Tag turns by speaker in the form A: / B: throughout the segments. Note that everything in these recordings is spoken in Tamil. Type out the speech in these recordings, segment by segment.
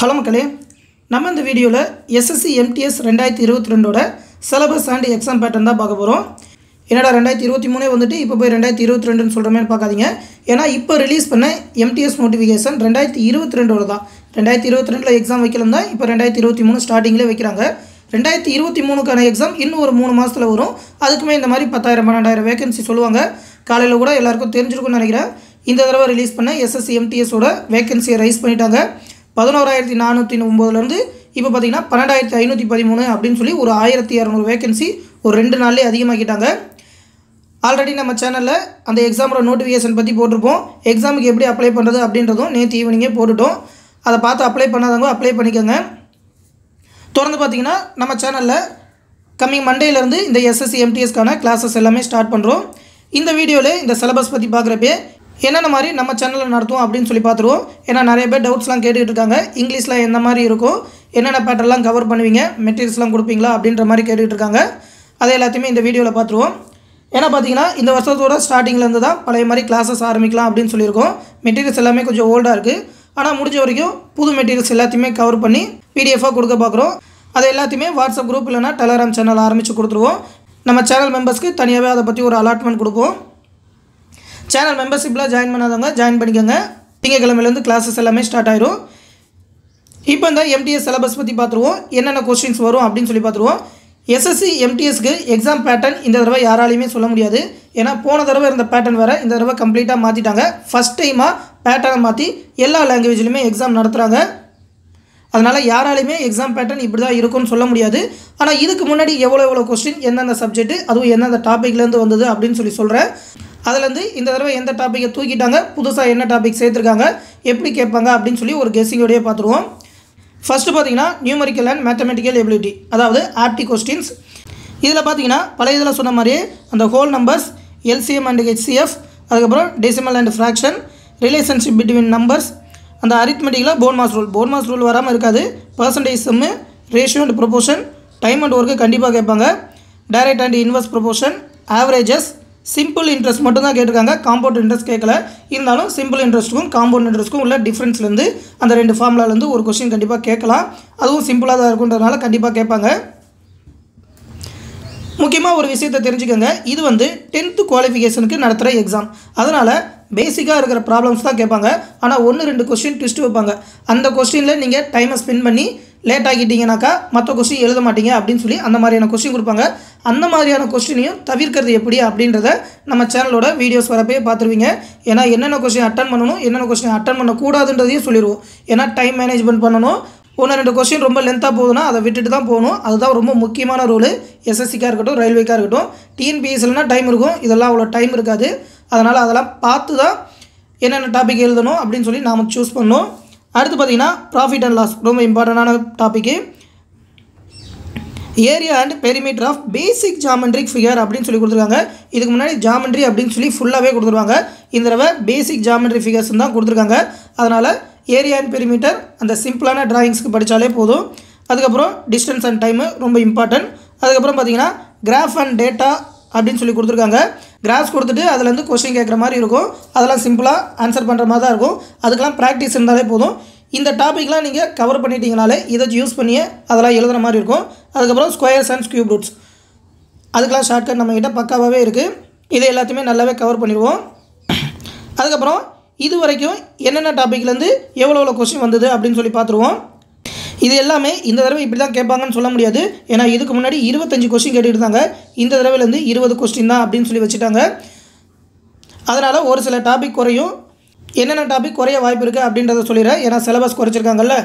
A: ஹலோ மக்களே நம்ம இந்த வீடியோவில் எஸ்எஸ்சி எம்டிஎஸ் ரெண்டாயிரத்தி இருபத்தி ரெண்டோட சிலபஸ் அண்ட் எக்ஸாம் பேட்டர்ன் தான் பார்க்க போகிறோம் என்னடா ரெண்டாயிரத்தி இருபத்தி மூணே வந்துட்டு இப்போ போய் ரெண்டாயிரத்தி இருபத்தி ரெண்டுன்னு சொல்கிற மாதிரி பார்க்காதீங்க. ஏன்னா இப்போ ரிலீஸ் பண்ண எம்டிஎஸ் நோட்டிஃபிகேஷன் ரெண்டாயிரத்தி இருபத்தி ரெண்டோட தான். ரெண்டாயிரத்தி இருபத்தி ரெண்டில் எக்ஸாம் வைக்கலாம் தான் இப்போ ரெண்டாயிரத்தி இருபத்தி மூணு ஸ்டார்டிங்கில் வைக்கிறாங்க. ரெண்டாயிரத்தி இருபத்தி மூணுக்கான எக்ஸாம் இன்னும் ஒரு மூணு மாதத்தில் வரும். அதுக்குமே இந்த மாதிரி பத்தாயிரம் பன்னெண்டாயிரம் வேகன்சி சொல்லுவாங்க. காலையில் கூட எல்லாருக்கும் தெரிஞ்சிருக்கும்னு நினைக்கிறேன். இந்த தடவை ரிலீஸ் பண்ண எஸ்எஸ்சி எம்டிஎஸோட வேகன்சியை ரைஸ் பண்ணிட்டாங்க. பதினோராயிரத்தி நானூற்றி ஒம்போதுலேருந்து இப்போ பார்த்தீங்கன்னா பன்னெண்டாயிரத்தி ஐநூற்றி பதிமூணு அப்படின்னு சொல்லி ஒரு ஆயிரத்தி இரநூறு வேகன்சி ஒரு ரெண்டு நாள்லேயே அதிகமாக்கிட்டாங்க. ஆல்ரெடி நம்ம சேனலில் அந்த எக்ஸாமோட நோட்டிஃபிகேஷன் பற்றி போட்டிருப்போம். எக்ஸாமுக்கு எப்படி அப்ளை பண்ணுறது அப்படின்றதும் நேற்று ஈவினிங்கே போட்டுட்டோம். அதை பார்த்து அப்ளை பண்ணாதவங்க அப்ளை பண்ணிக்கோங்க. தொடர்ந்து பார்த்தீங்கன்னா நம்ம சேனலில் கம்மிங் மண்டேலேருந்து இந்த எஸ்எஸ்சி எம்டிஎஸ்க்கான கிளாஸஸ் எல்லாமே ஸ்டார்ட் பண்ணுறோம் இந்த வீடியோவில் இந்த சிலபஸ் பற்றி பார்க்குறப்பே என்னென்ன மாதிரி நம்ம சேனலில் நடத்துவோம் அப்படின்னு சொல்லி பார்த்துருவோம். ஏன்னா நிறைய பேர் டவுட்ஸ்லாம் கேட்டுக்கிட்டு இருக்காங்க. இங்கிலீஷில் என்ன மாதிரி இருக்கும்? என்னென்ன பேட்டர்லாம் கவர் பண்ணுவீங்க? மெட்டீரியல்ஸ்லாம் கொடுப்பீங்களா? அப்படின்ற மாதிரி கேட்டுக்கிட்டு இருக்காங்க. அதை எல்லாத்தையுமே இந்த வீடியோவில் பார்த்துருவோம். ஏன்னா பார்த்தீங்கன்னா இந்த வருஷத்தோட ஸ்டார்டிங்லேருந்து தான் பழைய மாதிரி கிளாஸஸ் ஆரம்பிக்கலாம் அப்படின்னு சொல்லியிருக்கோம். மெட்டீரியல்ஸ் எல்லாமே கொஞ்சம் ஓல்டாக இருக்குது ஆனால் முடிஞ்ச வரைக்கும் புது மெட்டீரியல்ஸ் எல்லாத்தையுமே கவர் பண்ணி பிடிஎஃபாக கொடுக்க பார்க்குறோம். அது எல்லாத்தையுமே வாட்ஸ்அப் குரூப் இல்லைனா டெலகிராம் சேனல் ஆரம்பித்து கொடுத்துருவோம். நம்ம சேனல் மெம்பர்ஸ்க்கு தனியாகவே அதை பற்றி ஒரு அலாட்மெண்ட் கொடுப்போம். சேனல் மெம்பர்ஷிப்பில் ஜாயின் பண்ணாதவங்க ஜாயின் பண்ணிக்கோங்க. திங்கக்கிழமையிலேருந்து கிளாஸஸ் எல்லாமே ஸ்டார்ட் ஆயிரும். இப்போ இந்த எம்டிஎஸ் சிலபஸ் பற்றி பார்த்துருவோம். என்னென்ன கொஸ்டின்ஸ் வரும் அப்படின்னு சொல்லி பார்த்துருவோம். எஸ்எஸ்சி எம்டிஎஸ்க்கு எக்ஸாம் பேட்டர்ன் இந்த தடவை யாராலையுமே சொல்ல முடியாது. ஏன்னா போன தடவை இருந்த பேட்டர்ன் வேறு இந்த தடவை கம்ப்ளீட்டாக மாற்றிட்டாங்க ஃபஸ்ட் டைமாக பேட்டர்னை மாற்றி எல்லா லாங்குவேஜ்லையுமே எக்ஸாம் நடத்துகிறாங்க அதனால் யாராலையுமே எக்ஸாம் பேட்டர்ன் இப்படி தான் இருக்கும்னு சொல்ல முடியாது. ஆனால் இதுக்கு முன்னாடி எவ்வளோ எவ்வளோ கொஸ்டின் எந்தெந்த சப்ஜெக்ட் அதுவும் எந்தெந்த டாப்பிக்லேருந்து வந்தது அப்படின்னு சொல்லி சொல்கிறேன் அதுலேருந்து இந்த தடவை எந்த டாப்பிக்கை தூக்கிட்டாங்க? புதுசாக என்ன டாபிக் சேர்த்துருக்காங்க? எப்படி கேட்பாங்க? அப்படின்னு சொல்லி ஒரு கெஸ்ஸிங்கோடையே பார்த்துருவோம். ஃபஸ்ட்டு பார்த்தீங்கன்னா நியூமரிக்கல் அண்ட் மேத்தமெட்டிக்கல் எபிலிட்டி அதாவது ஆர்டி கொஸ்டின்ஸ் இதில் பார்த்தீங்கன்னா பழைய இதில் சொன்ன மாதிரியே அந்த whole numbers LCM and HCF அதுக்கப்புறம் decimal and fraction relationship between numbers அந்த அரித்மெட்டிக்கில் phone mass rule phone mass rule வராமல் இருக்காது. Percentage Jammu ratio and proportion time and work கண்டிப்பாக கேட்பாங்க. டைரக்ட் அண்ட் இன்வெஸ்ட் ப்ரொபோஷன் ஆவரேஜஸ் சிம்பிள் இன்ட்ரெஸ்ட் மட்டும் தான் கேட்டிருக்காங்க. காம்பவுண்ட் இன்ட்ரெஸ்ட் கேட்கல. இருந்தாலும் சிம்பிள் இன்ட்ரெஸ்ட்டுக்கும் காம்பவுண்ட் இன்ட்ரெஸ்ட்டுக்கும் உள்ள டிஃப்ரென்ஸ்லேருந்து அந்த ரெண்டு ஃபார்முலாலேருந்து ஒரு கொஸ்டின் கண்டிப்பாக கேட்கலாம். அதுவும் சிம்பிளாக தான் இருக்குன்றதுனால கண்டிப்பாக கேட்பாங்க. முக்கியமாக ஒரு விஷயத்தை தெரிஞ்சுக்கோங்க. இது வந்து டென்த்து குவாலிஃபிகேஷனுக்கு நடத்துகிற எக்ஸாம் அதனால் பேசிக்காக இருக்கிற ப்ராப்ளம்ஸ் தான் கேட்பாங்க. ஆனால் ஒன்று ரெண்டு கொஸ்டின் ட்விஸ்ட் வைப்பாங்க. அந்த கொஸ்டினில் நீங்கள் டைமை ஸ்பெண்ட் பண்ணி லேட் ஆகிட்டீங்கனாக்கா மற்ற கொஸ்டின் எழுத மாட்டீங்க அப்படின்னு சொல்லி அந்த மாதிரியான கொஸ்டின் கொடுப்பாங்க. அந்த மாதிரியான கொஸ்டினையும் தவிர்க்கிறது எப்படி அப்படின்றத நம்ம சேனலோட வீடியோஸ் வரப்பே பார்த்துருவீங்க. ஏன்னா என்னென்ன கொஸ்டின் அட்டன் பண்ணணும் என்னென்ன கொஸ்டின் அட்டன் பண்ணக்கூடாதுன்றதையும் சொல்லிடுவோம் ஏன்னா டைம் மேனேஜ்மெண்ட் பண்ணணும். ஒன்று ரெண்டு கொஸ்டின் ரொம்ப லென்த்தாக போகுதுன்னா அதை விட்டுட்டு தான் போகணும். அதுதான் ரொம்ப முக்கியமான ரோல் எஸ்எஸ்சிக்காக இருக்கட்டும் ரயில்வேக்காக இருக்கட்டும். டிஎன்பிஎஸ்சில்னா டைம் இருக்கும். இதெல்லாம் அவ்வளோ டைம் இருக்காது. அதனால் அதெல்லாம் பார்த்து தான் என்னென்ன டாபிக் எழுதணும் அப்படின்னு சொல்லி நாம் சூஸ் பண்ணோம் அடுத்து பார்த்திங்கன்னா ப்ராஃபிட் அண்ட் லாஸ் ரொம்ப இம்பார்ட்டண்டான topic area and perimeter of basic geometric figure அப்படின்னு சொல்லி கொடுத்துருக்காங்க. இதுக்கு முன்னாடி ஜாமெண்ட்ரி அப்படின்னு சொல்லி ஃபுல்லாகவே கொடுத்துருவாங்க இந்த தடவை பேசிக் ஜாமெண்ட்ரி ஃபிகர்ஸ் தான் கொடுத்துருக்காங்க. அதனால் ஏரியா அண்ட் பெரிமீட்டர் அந்த சிம்பிளான டிராயிங்ஸ்க்கு படித்தாலே போதும். அதுக்கப்புறம் டிஸ்டன்ஸ் அண்ட் டைமு ரொம்ப இம்பார்ட்டன்ட் அதுக்கப்புறம் பார்த்தீங்கன்னா கிராஃப் அண்ட் டேட்டா அப்படின்னு சொல்லி கொடுத்துருக்காங்க. கிராஃப்ஸ் கொடுத்துட்டு அதுலேருந்து கொஸ்டின் கேட்குற மாதிரி இருக்கும். அதெல்லாம் சிம்பிளாக ஆன்சர் பண்ணுற மாதிரி தான் இருக்கும். அதுக்கெல்லாம் ப்ராக்டிஸ் இருந்தாலே போதும். இந்த டாப்பிக்லாம் நீங்கள் கவர் பண்ணிட்டீங்கனாலே இதை யூஸ் பண்ணியே அதெல்லாம் எழுதுகிற மாதிரி இருக்கும். அதுக்கப்புறம் ஸ்கொயர்ஸ் அண்ட் ஸ்கியூப் ரூட்ஸ் அதுக்கெலாம் ஷார்ட்கட் நம்மக்கிட்ட பக்காவாகவே இருக்குது இதை எல்லாத்தையுமே நல்லாவே கவர் பண்ணிடுவோம். அதுக்கப்புறம் இது வரைக்கும் என்னென்ன டாப்பிக்லேருந்து எவ்வளோ எவ்வளோ கொஸ்டின் வந்தது அப்படின்னு சொல்லி பார்த்துருவோம். இது எல்லாமே இந்த தடவை இப்படி தான் கேட்பாங்கன்னு சொல்ல முடியாது. ஏன்னா இதுக்கு முன்னாடி இருபத்தஞ்சி கொஸ்டின் கேட்டுட்டு இருந்தாங்க இந்த தடவைலேருந்து இருபது கொஸ்டின் தான் அப்படின்னு சொல்லி வச்சுட்டாங்க. அதனால் ஒரு சில டாபிக் குறையும். என்னென்ன டாபிக் குறைய வாய்ப்பு இருக்குது அப்படின்றத சொல்லிடுறேன். ஏன்னா சிலபஸ் குறைச்சிருக்காங்கல்ல.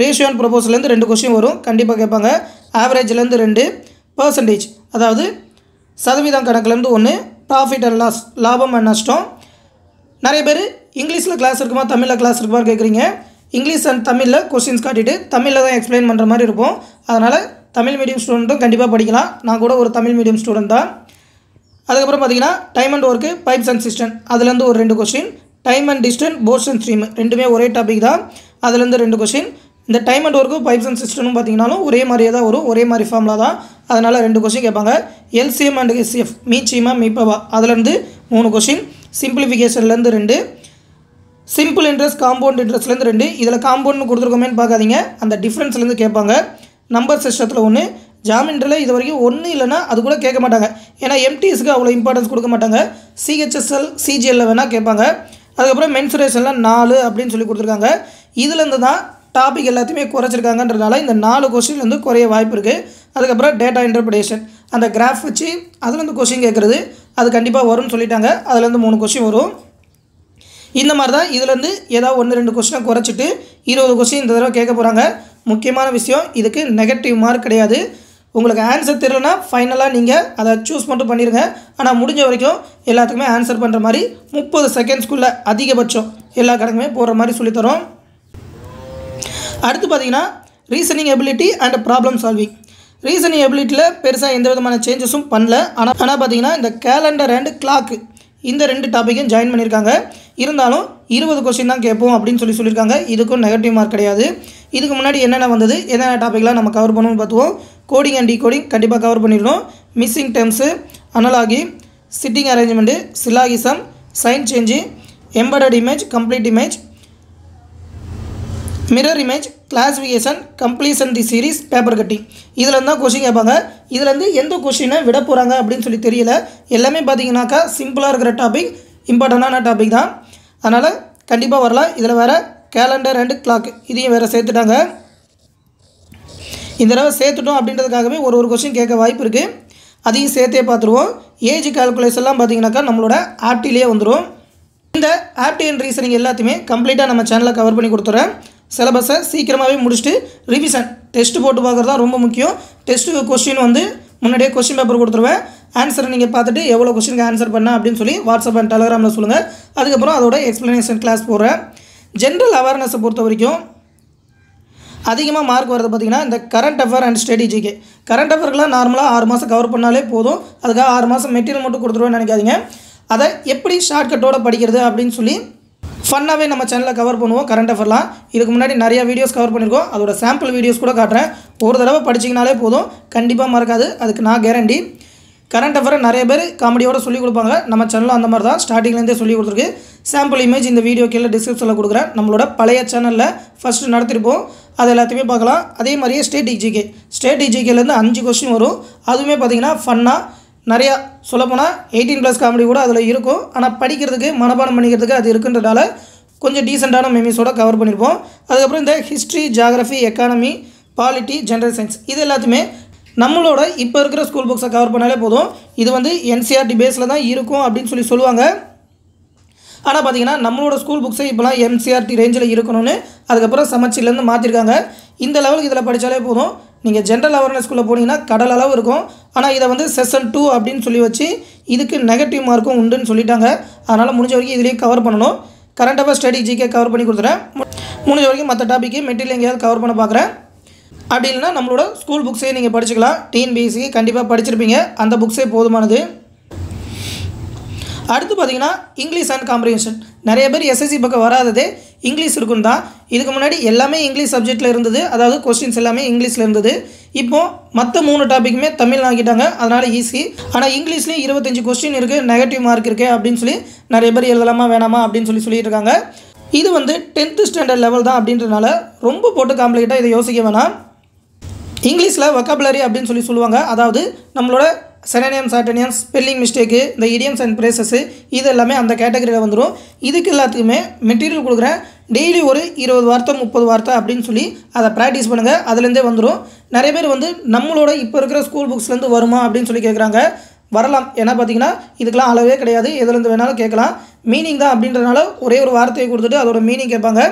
A: ரேஷியோ அண்ட் ப்ரொபோசல்லேருந்து ரெண்டு கொஸ்டின் வரும். கண்டிப்பாக கேட்பாங்க. ஆவரேஜ்லேருந்து ரெண்டு. பர்சன்டேஜ் அதாவது சதவீதம் கணக்குலேருந்து ஒன்று ப்ராஃபிட் அண்ட் லாஸ் லாபம் அண்ட் நஷ்டம். நிறைய பேர் இங்கிலீஷில் கிளாஸ் இருக்குமா தமிழில் கிளாஸ் இருக்குமான்னு கேட்குறீங்க இங்கிலீஷ் அண்ட் தமிழில் கொஸ்டின்ஸ் காட்டிட்டு தமிழில் தான் எக்ஸ்பிளைன் பண்ணுற மாதிரி இருக்கும். அதனால் தமிழ் மீடியம் ஸ்டூடெண்ட்டும் கண்டிப்பாக படிக்கலாம். நான் கூட ஒரு தமிழ் மீடியம் ஸ்டூடெண்ட் தான். அதுக்கப்புறம் பார்த்தீங்கன்னா time and work pipes and cistern அதுலேருந்து ஒரு ரெண்டு question time and distance boats and stream ரெண்டுமே ஒரே டாபிக் தான். அதுலேருந்து ரெண்டு கொஸ்டின் இந்த டைம் அண்ட் ஒர்க்கும் பைப்ஸ் அண்ட் சிஸ்டமும் பார்த்தீங்கன்னாலும் ஒரே மாதிரியே தான் வரும். ஒரே மாதிரி ஃபார்முலா தான். அதனால் ரெண்டு கொஸ்டின் கேட்பாங்க. எல்சிஎம் அண்ட் எஸ்சிஎஃப் மீச்சிமா மீப்பவா அதுலேருந்து மூணு கொஸ்டின் சிம்பிளிஃபிகேஷன்லேருந்து ரெண்டு. சிம்பிள் இன்ட்ரெஸ்ட் காம்பவுண்ட் இன்ட்ரெஸ்ட்லேருந்து ரெண்டு. இதில் காம்பவுண்ட்னு கொடுத்துருக்கோமேன்னு பார்க்காதீங்க. அந்த டிஃப்ரென்ஸ்லேருந்து கேட்பாங்க. நம்பர் சிஸ்டத்தில் ஒன்று ஜாமின்றில் இது வரைக்கும் ஒன்று இல்லைன்னா அது கூட கேட்க மாட்டாங்க. ஏன்னா எம்டிஎஸ்க்கு அவ்வளோ இம்பார்ட்டன்ஸ் கொடுக்க மாட்டாங்க. சிஹெச்எஸ்எல் சிஜிஎல்ல வேணால் கேட்பாங்க. அதுக்கப்புறம் மென்சுரேஷன்லாம் நாலு அப்படின்னு சொல்லி கொடுத்துருக்காங்க. இதுலேருந்து தான் டாபிக் எல்லாத்தையுமே குறைச்சிருக்காங்கன்றதுனால இந்த நாலு கொஸ்டின்லேருந்து குறைய வாய்ப்பு இருக்குது அதுக்கப்புறம் டேட்டா இன்டர்பிரேஷன் அந்த கிராஃப் வச்சு அதுலேருந்து கொஸ்டின் கேட்குறது. அது கண்டிப்பாக வரும்னு சொல்லிட்டாங்க. அதுலேருந்து மூணு கொஸ்டின் வரும். இந்த மாதிரி தான் இதுலேருந்து ஏதாவது ஒன்று ரெண்டு கொஸ்டினை குறைச்சிட்டு இருபது கொஸ்டின் இந்த தடவை கேட்க போகிறாங்க முக்கியமான விஷயம் இதுக்கு நெகட்டிவ் மார்க் கிடையாது. உங்களுக்கு ஆன்சர் தெரியலனா ஃபைனலாக நீங்கள் அதை சூஸ் மட்டும் பண்ணிடுங்க ஆனால் முடிஞ்ச வரைக்கும் எல்லாத்துக்குமே ஆன்சர் பண்ணுற மாதிரி முப்பது செகண்ட்ஸ்க்குள்ளே அதிகபட்சம் எல்லா கணக்குமே போடுற மாதிரி சொல்லித்தரோம் அடுத்து பார்த்தீங்கன்னா reasoning ability and problem solving reasoning எபிலிட்டியில் பெருசாக எந்த விதமான சேஞ்சஸும் பண்ணல. ஆனால் ஆனால் பார்த்தீங்கன்னா இந்த கேலண்டர் அண்ட் கிளாக்கு இந்த ரெண்டு டாப்பிக்கும் ஜாயின் பண்ணியிருக்காங்க. இருந்தாலும் இருபது கொஸ்டின் தான் கேட்போம் அப்படின்னு சொல்லி சொல்லியிருக்காங்க. இதுக்கும் நெகட்டிவ் மார்க் கிடையாது. இதுக்கு முன்னாடி என்னென்ன வந்தது? என்னென்ன டாப்பிக்லாம் நம்ம கவர் பண்ணணும்னு பார்த்துவோம். கோடிங் அண்ட் டிகோடிங் கண்டிப்பாக கவர் பண்ணிடணும். Missing terms analogy sitting arrangement syllogism sign change embedded image complete image mirror image classification completion the series paper cutting இதில் தான் கொஷின் கேட்பாங்க. இதுலேருந்து எந்த கொஷினை விட போகிறாங்க அப்படின்னு சொல்லி தெரியல. எல்லாமே பார்த்தீங்கன்னாக்கா சிம்பிளாக இருக்கிற டாபிக் இம்பார்ட்டண்டான டாபிக் தான். அதனால் கண்டிப்பாக வரலாம். இதில் வேறு கேலண்டர் அண்டு கிளாக் இதையும் வேறு சேர்த்துட்டாங்க. இந்த தடவை சேர்த்துட்டோம் அப்படின்றதுக்காகவே ஒரு ஒரு கொஷின் கேட்க வாய்ப்பு இருக்குது அதையும் சேர்த்தே பார்த்துருவோம். ஏஜ் கால்குலேஷன்லாம் பார்த்தீங்கன்னாக்கா நம்மளோட ஆப்டிலேயே வந்துடும் இந்த ஆப்டி அண்ட் ரீசனிங் எல்லாத்தையுமே கம்ப்ளீட்டாக நம்ம சேனலில் கவர் பண்ணி கொடுத்துறேன். சிலபஸை சீக்கிரமாகவே முடிச்சுட்டு ரிவிஷன் டெஸ்ட்டு போட்டு பார்க்குறது தான் ரொம்ப முக்கியம். டெஸ்ட்டு கொஸ்டின் வந்து முன்னாடியே கொஸ்டின் பேப்பர் கொடுத்துருவேன். ஆன்சரை நீங்கள் பார்த்துட்டு எவ்வளோ கொஸ்டினுக்கு ஆன்சர் பண்ண அப்படின்னு சொல்லி வாட்ஸ்அப் அண்ட் டெலகிராமில் சொல்லுங்கள் அதுக்கப்புறம் அதோட எக்ஸ்ப்ளனேஷன் கிளாஸ் போடுறேன். ஜென்ரல் அவேர்னஸை பொறுத்த வரைக்கும் அதிகமாக மார்க் வரது பார்த்திங்கன்னா இந்த கரண்ட் அஃபேர் அண்ட் ஸ்ட்ராட்டஜிக்கு கரண்ட் அஃபேர்க்கெலாம் நார்மலாக ஆறு மாதம் கவர் பண்ணாலே போதும். அதுக்காக ஆறு மாதம் மெட்டீரியல் மட்டும் கொடுத்துருவேன்னு நினைக்காதீங்க. அதை எப்படி ஷார்ட்கட்டோடு படிக்கிறது அப்படின்னு சொல்லி ஃபன்னாகவே நம்ம சேனலில் கவர் பண்ணுவோம் கரண்ட் அஃபர்லாம் இதுக்கு முன்னாடி நிறையா வீடியோஸ் கவர் பண்ணியிருக்கோம் அதோட சாம்பிள் வீடியோஸ் கூட காட்டுறேன். ஒரு தடவை படிச்சிங்கனாலே போதும். கண்டிப்பாக மறக்காது. அதுக்கு நான் கேரண்டி கரண்ட் அஃபரை நிறைய பேர் காமெடியோட சொல்லிக் கொடுப்பாங்க. நம்ம சேனலும் அந்த மாதிரி தான். ஸ்டார்டிங்லேருந்தே சொல்லி கொடுத்துருக்கு. சாம்பிள் இமேஜ் இந்த வீடியோ கீழே டிஸ்கிரிப்ஷனில் கொடுக்குறேன். நம்மளோட பழைய சேனலில் ஃபஸ்ட்டு நடத்திருப்போம் அது எல்லாத்தையுமே பார்க்கலாம். அதே மாதிரியே ஸ்டேட் இஜிகே ஸ்டேட் இஜிகேலேருந்து அஞ்சு கொஸ்டின் வரும். அதுவுமே பார்த்திங்கன்னா ஃபன்னாக நிறையா சொல்லப்போனால் எயிட்டீன் ப்ளஸ் காமெடி கூட அதில் இருக்கும். ஆனால் படிக்கிறதுக்கு மனப்பாடம் பண்ணிக்கிறதுக்கு அது இருக்குன்றதால கொஞ்சம் டீசெண்டான மெமீஸோட கவர் பண்ணியிருப்போம் அதுக்கப்புறம் இந்த history geography economy polity general science இது எல்லாத்தையுமே நம்மளோட இப்போ இருக்கிற ஸ்கூல் புக்ஸை கவர் பண்ணாலே போதும். இது வந்து என்சிஆர்டி பேஸில் தான் இருக்கும் அப்படின்னு சொல்லி சொல்லுவாங்க. ஆனால் பார்த்தீங்கன்னா நம்மளோட ஸ்கூல் புக்ஸை இப்போலாம் எம்சிஆர்டி ரேஞ்சில் இருக்கணும்னு அதுக்கப்புறம் சமச்சிலேருந்து மாற்றிருக்காங்க இந்த லெவலுக்கு இதில் படித்தாலே போதும். நீங்கள் ஜென்ரல் அவேர்னஸ்குள்ளே போனீங்கன்னா கடல் அளவு இருக்கும். ஆனால் இதை வந்து செஷன் டூ அப்படின்னு சொல்லி வச்சு இதுக்கு நெகட்டிவ் மார்க்கும் உண்டுன்னு சொல்லிட்டாங்க. அதனால் முடிஞ்ச வரைக்கும் இதுலேயே கவர் பண்ணணும். Current affair study GK cover பண்ணி கொடுத்துறேன். முடிஞ்ச வரைக்கும் மற்ற டாப்பிக்கு மெட்டீரியல் எங்கேயாவது கவர் பண்ண பார்க்குறேன் அப்படி இல்லைன்னா நம்மளோட ஸ்கூல் புக்ஸே நீங்கள் படிச்சுக்கலாம். டிஎன்பிஎஸ்சிக்கு கண்டிப்பாக படிச்சிருப்பீங்க. அந்த புக்ஸே போதுமானது. அடுத்து பார்த்தீங்கன்னா இங்கிலீஷ் அண்ட் காம்ப்ரிஹென்ஷன் நிறைய பேர் எஸ்எஸ்சி பக்கம் வராததே இங்கிலீஷ் இருக்கும் தான் இதுக்கு முன்னாடி எல்லாமே இங்கிலீஷ் சப்ஜெக்ட்டில் இருந்தது. அதாவது கொஸ்டின்ஸ் எல்லாமே இங்கிலீஷில் இருந்தது. இப்போது மற்ற மூணு டாப்பிக்குமே தமிழ் ஆக்கிட்டாங்க. அதனால் ஈஸி ஆனால் இங்கிலீஷ்லேயும் இருபத்தஞ்சி கொஸ்டின் இருக்குது நெகட்டிவ் மார்க் இருக்குது அப்படின்னு சொல்லி நிறைய பேர் எழுதலாமா வேணாமா அப்படின்னு சொல்லி சொல்லிட்டு இருக்காங்க. இது வந்து டென்த்து ஸ்டாண்டர்ட் லெவல் தான் அப்படின்றனால ரொம்ப போட்டு காம்ப்ளிகேட்டாக இதை யோசிக்க வேணாம். இங்கிலீஷில் வொக்காபுலரி அப்படின்னு சொல்லி சொல்லுவாங்க. அதாவது நம்மளோட செனனியம் சாட்டனியம் ஸ்பெல்லிங் மிஸ்டேக்கு இந்த இடியம்ஸ் அண்ட் பிரேசஸ்ஸு இது எல்லாமே அந்த கேட்டகரியில் வந்துடும் இதுக்கு எல்லாத்துக்குமே மெட்டீரியல் கொடுக்குறேன் டெய்லி ஒரு இருபது வார்த்தை முப்பது வார்த்தை அப்படின்னு சொல்லி அதை ப்ராக்டிஸ் பண்ணுங்கள் அதுலேருந்தே வந்துடும் நிறைய பேர் வந்து நம்மளோட இப்போ இருக்கிற ஸ்கூல் புக்ஸ்லேருந்து வருமா அப்படின்னு சொல்லி கேட்குறாங்க வரலாம். ஏன்னா பார்த்தீங்கன்னா இதுக்கெலாம் அளவே கிடையாது. எதுலேருந்து வேணாலும் கேட்கலாம். மீனிங் தான் அப்படின்றதுனால ஒரே ஒரு வார்த்தையை கொடுத்துட்டு அதோட மீனிங் கேட்பாங்க.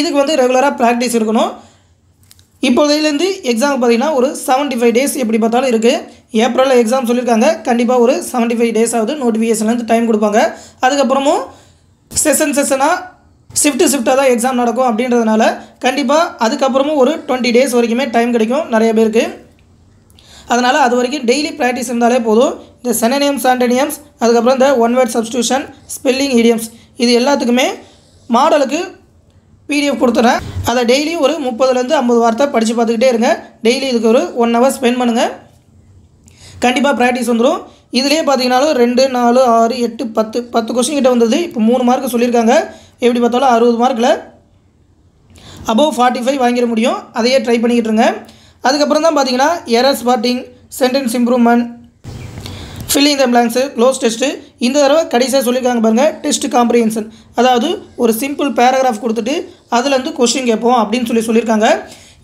A: இதுக்கு வந்து ரெகுலராக ப்ராக்டிஸ் இருக்கணும். இப்போதையிலேருந்து எக்ஸாம் பார்த்தீங்கன்னா ஒரு 75 ஃபைவ் டேஸ் எப்படி பார்த்தாலும் இருக்குது ஏப்ரலில் எக்ஸாம் சொல்லியிருக்காங்க கண்டிப்பாக ஒரு 75 ஃபைவ் டேஸ் ஆகுது நோட்டிஃபிகேஷன்லேருந்து டைம் கொடுப்பாங்க. அதுக்கப்புறமும் செஷன் செஷனாக ஷிஃப்ட்டு ஷிஃப்ட்டாக தான் எக்ஸாம் நடக்கும் அப்படின்றதுனால கண்டிப்பாக அதுக்கப்புறமும் ஒரு டுவெண்ட்டி டேஸ் வரைக்குமே டைம் கிடைக்கும் நிறைய பேருக்கு. அதனால் அது வரைக்கும் டெய்லி ப்ராக்டிஸ் இருந்தாலே போதும். இந்த செனனியம்ஸ் ஆண்டனியம்ஸ் அதுக்கப்புறம் இந்த one word substitution spelling idioms இது எல்லாத்துக்குமே மாடலுக்கு பிடிஎஃப் கொடுத்துறேன். அதை டெய்லி ஒரு முப்பதுலேருந்து ஐம்பது வார்த்தை படித்து பார்த்துக்கிட்டே இருங்க. டெய்லி இதுக்கு ஒரு ஒன் ஹவர் ஸ்பெண்ட் பண்ணுங்கள் கண்டிப்பாக ப்ராக்டிஸ் வந்துடும் இதுலேயே பார்த்தீங்கனாலும் ரெண்டு நாலு ஆறு எட்டு பத்து பத்து கொஸ்டின் கிட்ட வந்தது. இப்போ மூணு மார்க் சொல்லியிருக்காங்க. எப்படி பார்த்தாலும் அறுபது மார்க்கில் அபவ் ஃபார்ட்டி ஃபைவ் வாங்கிட முடியும். அதையே ட்ரை பண்ணிக்கிட்டு இருங்க. அதுக்கப்புறம் தான் பார்த்தீங்கன்னா error spotting sentence improvement filling the blanks cloze test இந்த தடவை கடைசியாக சொல்லியிருக்காங்க பாருங்கள் டெஸ்ட் காம்ப்ரிஹென்ஷன் அதாவது ஒரு சிம்பிள் பேராகிராஃப் கொடுத்துட்டு அதுலேருந்து கொஷின் கேட்போம் அப்படின்னு சொல்லி சொல்லியிருக்காங்க.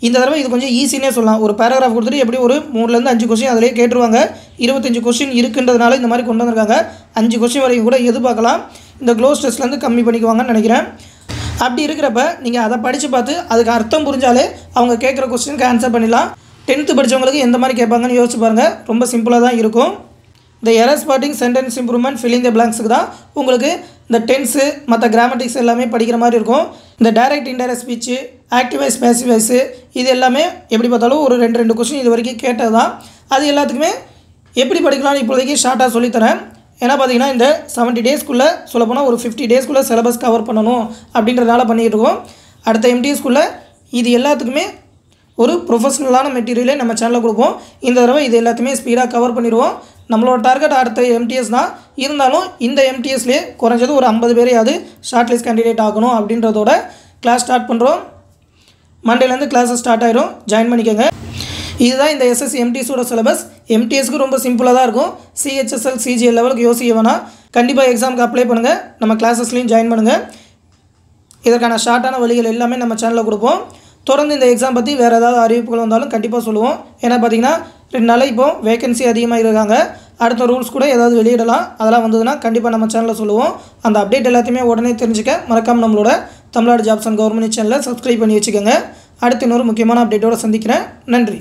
A: இந்த தடவை இது கொஞ்சம் ஈஸினே சொல்லலாம். ஒரு பேராகிராஃப் கொடுத்துட்டு எப்படி ஒரு மூணுலேருந்து அஞ்சு கொஷின் அதிலே கேட்டுருவாங்க. இருபத்தஞ்சு கொஷின் இருக்குன்றதுனால இந்த மாதிரி கொண்டு வந்திருக்காங்க. அஞ்சு கொஸ்டின் வரைக்கும் கூட எதிர்பார்க்கலாம். இந்த க்ளோஸ் டெஸ்ட்லேருந்து கம்மி பண்ணிக்குவாங்கன்னு நினைக்கிறேன். அப்படி இருக்கிறப்ப நீங்கள் அதை படித்து பார்த்து அதுக்கு அர்த்தம் புரிஞ்சாலே அவங்க கேட்குற கொஸ்டினுக்கு ஆன்சர் பண்ணிடலாம். டென்த்து படித்தவங்களுக்கு எந்த மாதிரி கேட்பாங்கன்னு யோசிச்சு பாருங்கள் ரொம்ப சிம்பிளாக தான் இருக்கும். இந்த error spotting sentence improvement filling the பிளாங்க்ஸுக்கு தான் உங்களுக்கு இந்த டென்ஸு மற்ற கிராமட்டிக்ஸ் எல்லாமே படிக்கிற மாதிரி இருக்கும். இந்த direct indirect speech active voice passive voice இது எல்லாமே எப்படி பார்த்தாலும் ஒரு ரெண்டு ரெண்டு கொஸ்டின் இது வரைக்கும் கேட்டது தான். அது எல்லாத்துக்குமே எப்படி படிக்கலாம்னு இப்போதைக்கு ஷார்ட்டாக சொல்லித்தரேன். ஏன்னா பார்த்தீங்கன்னா இந்த செவன்ட்டி டேஸ்க்குள்ளே சொல்லப்போனால் ஒரு ஃபிஃப்டி டேஸ்க்குள்ளே சிலபஸ் கவர் பண்ணணும் அப்படின்றதால பண்ணிகிட்டு இருக்கோம். அடுத்த எம்டிஎஸ்க்குள்ளே இது எல்லாத்துக்குமே ஒரு ப்ரொஃபஷ்னலான மெட்டீரியலே நம்ம சேனலில் கொடுப்போம். இந்த தடவை இது எல்லாத்தையுமே ஸ்பீடாக கவர் பண்ணிடுவோம். நம்மளோட டார்கெட் அடுத்த எம்டிஎஸ் தான். இருந்தாலும் இந்த எம்டிஎஸ்லேயே குறைஞ்சது ஒரு ஐம்பது பேரையாவது ஷார்ட் லிஸ்ட் கேண்டிடேட் ஆகணும் அப்படின்றதோட கிளாஸ் ஸ்டார்ட் பண்ணுறோம் மண்டேலேருந்து கிளாஸஸ் ஸ்டார்ட் ஆயிரும். ஜாயின் பண்ணிக்கோங்க. இதுதான் இந்த எஸ்எஸ்சி எம்டிஎஸோட சிலபஸ் எம்டிஎஸ்க்கு ரொம்ப சிம்பிளாக தான் இருக்கும். சிஹெச்எஸ்எல் சிஜிஎல் லெவலுக்கு யோசிக்க வேணாம். கண்டிப்பாக எக்ஸாமுக்கு அப்ளை பண்ணுங்கள் நம்ம கிளாஸஸ்லையும் ஜாயின் பண்ணுங்கள் இதற்கான ஷார்ட்டான வழிகள் எல்லாமே நம்ம சேனலில் கொடுப்போம். தொடர்ந்து இந்த எக்ஸாம் பற்றி வேறு ஏதாவது அறிவிப்புகள் வந்தாலும் கண்டிப்பாக சொல்லுவோம். ஏன்னா பார்த்தீங்கன்னா ரெண்டு நாளாக இப்போ வேகன்சி அதிகமாக இருக்காங்க. அடுத்த ரூல்ஸ் கூட ஏதாவது வெளியிடலாம். அதெல்லாம் வந்ததுன்னா கண்டிப்பாக நம்ம சேனலில் சொல்லுவோம். அந்த அப்டேட் எல்லாத்தையுமே உடனே தெரிஞ்சுக்க மறக்காமல் நம்மளோட தமிழ்நாடு ஜாப்ஸ் அண்ட் கவர்மெண்ட் சேனலை சப்ஸ்கிரைப் பண்ணி வச்சுக்கோங்க. அடுத்து இன்னொரு முக்கியமான அப்டேட்டோடு சந்திக்கிறேன். நன்றி.